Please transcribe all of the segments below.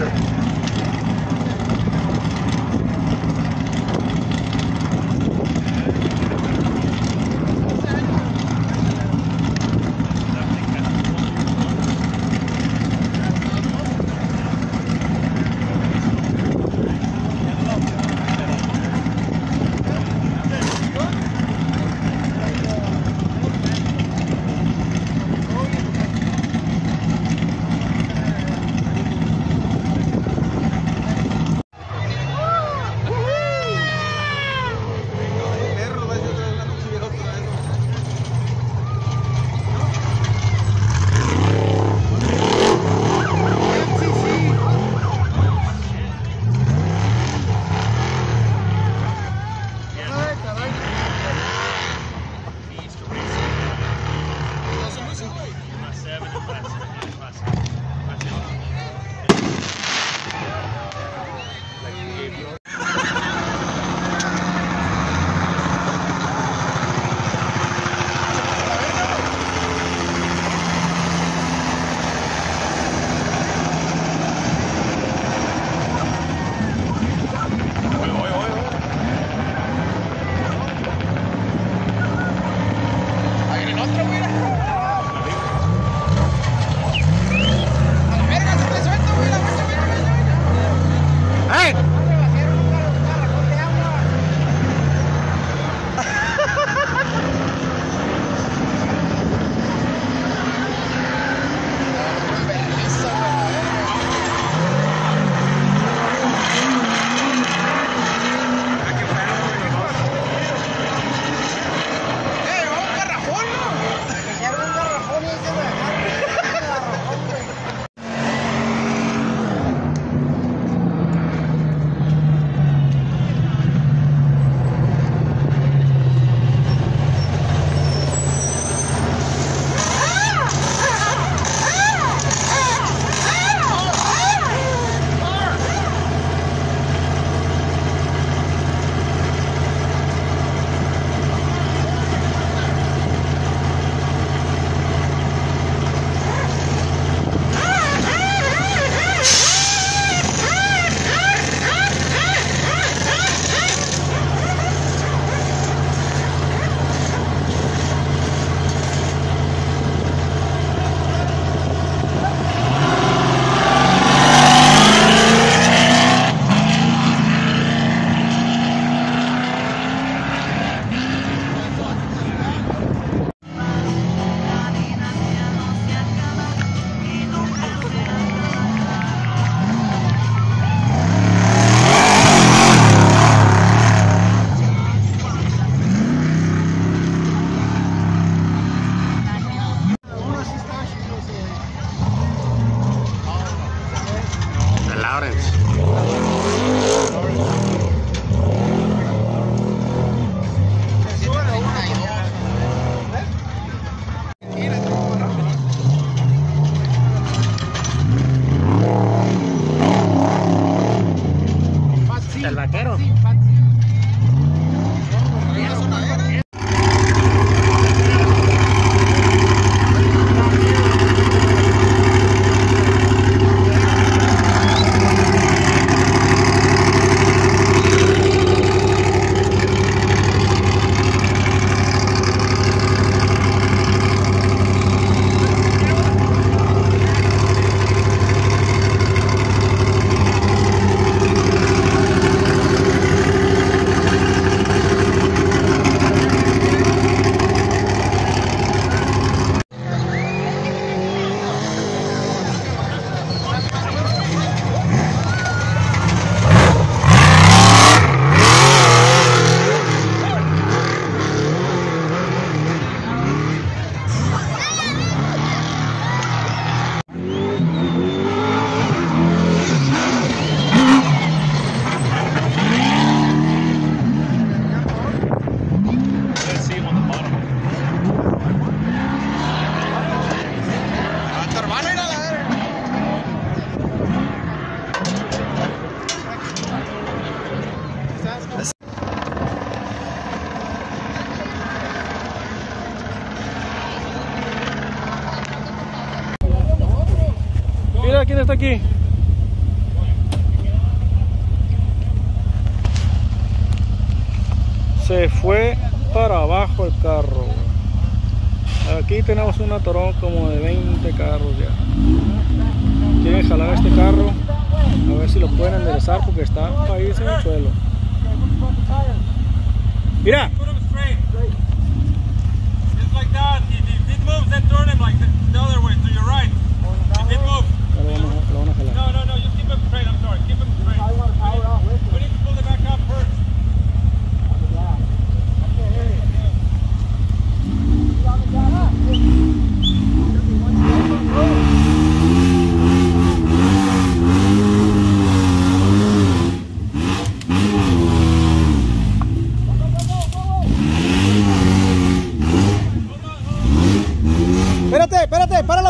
Thank you. Ver si lo pueden enderezar porque está irse en el suelo. Mira, Put him straight. Just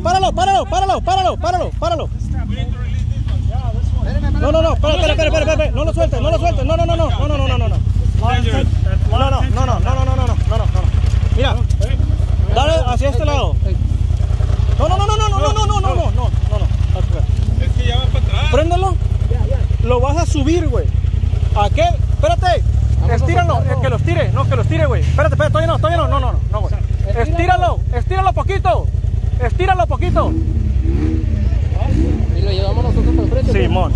páralo, páralo, páralo, páralo, páralo, páralo, páralo. No, no, no, espérate, espérate, espérate, espérate, no lo sueltes, no lo sueltes, no, no, no, no, no, no, no, no, no, no. No, no, no, no, no, no, no, no, no, no, no, no. Mira, dale hacia este lado. No, no, no, no, no, no, no, no, no, no, no, no, no, no. Es que ya va para atrás. Préndelo. Lo vas a subir, güey. ¿A qué? Espérate. Estíralo, eh, que los tire, no, que los tire, güey. Espérate, espérate, todavía no, todavía no, no, no, no, no, güey. Estíralo, estíralo poquito. Estíralo poquito. Y lo llevamos nosotros al frente. Simón.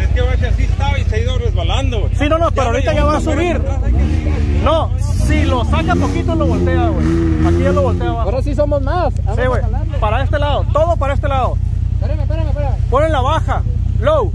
Es que ves, así estaba y se ha ido resbalando, güey. Sí, no, no, pero ahorita ya va a subir. No, si lo saca poquito lo voltea, güey. Aquí ya lo voltea abajo. Ahora sí somos más. Vamos Sí, a güey. Para este lado, todo para este lado. Espérame, espérame, espérame. Ponen la baja, low.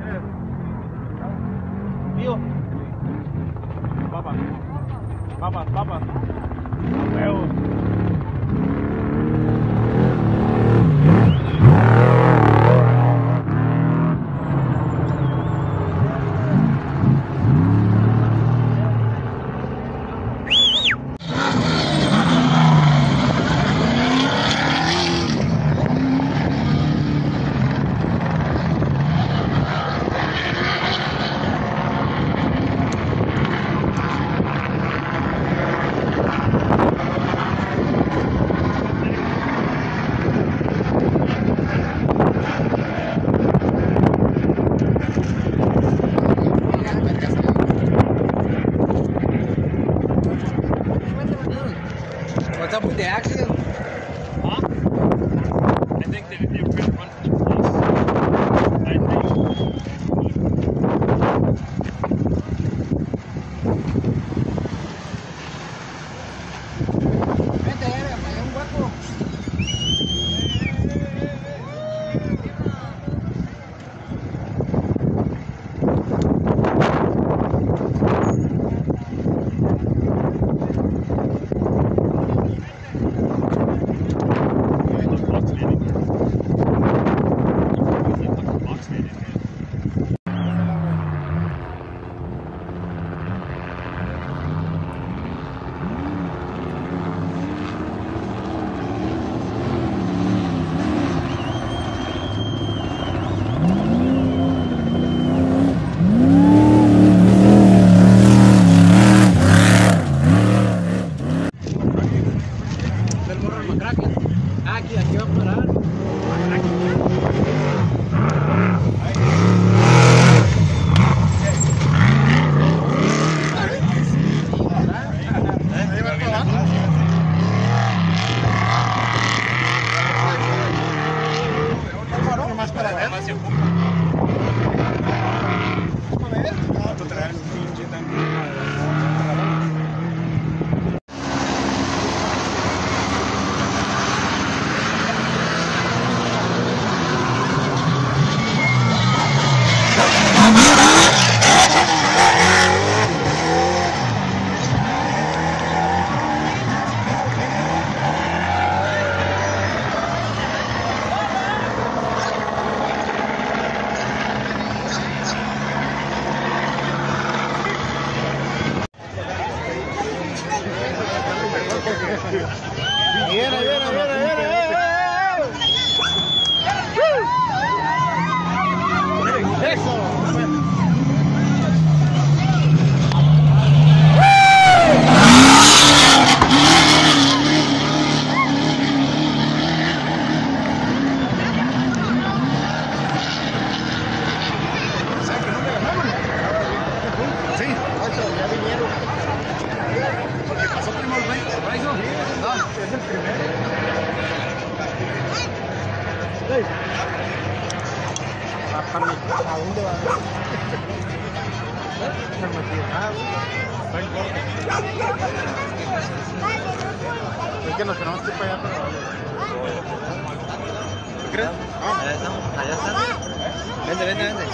Yeah. the accident fazer roupa. Allá estamos, allá están. Vente, vente, vente.